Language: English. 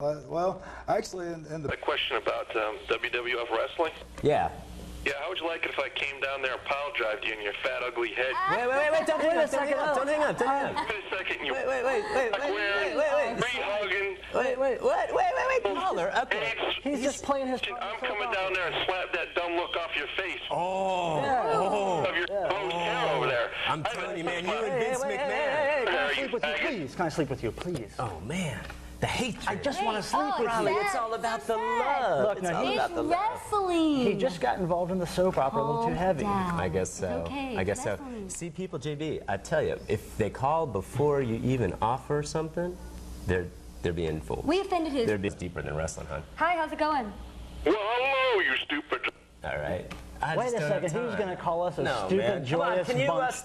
Uh, well, actually, in, in the A question about um, WWF wrestling. Yeah. Yeah, how would you like it if I came down there and pile drived you in your fat, ugly head? Wait, wait, wait, wait, don't hang up, don't hang up, don't hang up, don't hang up. Wait a second, you Wait, wait, wait, wait, like wait, wait, wait, wait. re-hugging. Wait, wait, what? Wait, wait, wait, Caller, okay. Ants. He's just playing his I'm coming down there and slap that dumb look off your face. Oh, Of your closed hair over there. I'm telling you, man, you and Vince wait, hey, McMahon. hey, hey, can I sleep with you, please? Can I sleep with you, please? Oh, man, the hatred. I just want to sleep oh, with Riley, you. it's all about the sad. love. Look, it's now, all he- about It's the love. wrestling. He just got involved in the soap opera a little too heavy. down. I guess so. It's okay. I guess it's so. wrestling. See, people, JB, I tell you, if they call before you even offer something, they're they're being fooled. We offended his. They're being deeper than wrestling, hon. Hi, how's it going? Well, hello, you stupid. All right. I Wait just a second, who's going to call us a No, stupid, man. Come on, joyous can you uh, bunch? stay